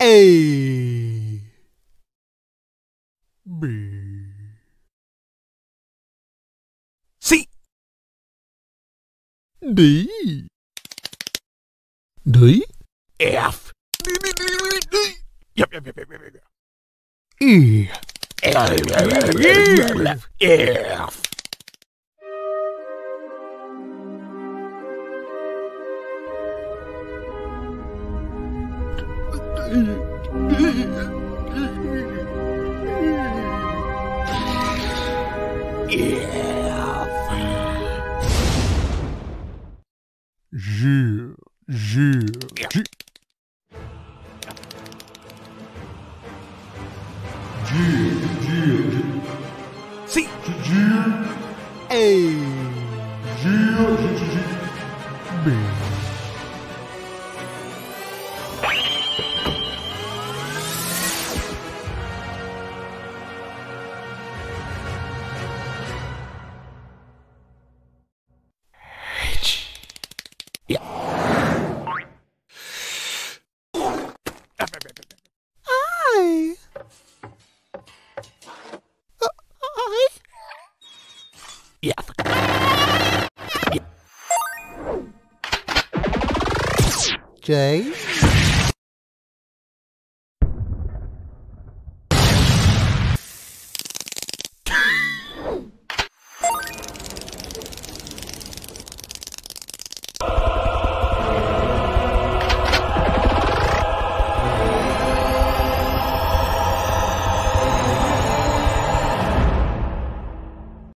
A B. C. D. D. F. Yep, yep, yep, yep, yep, yep. E G, G, G. Sim. Ei. G, G, G. Bem. Yeah. I I Yeah J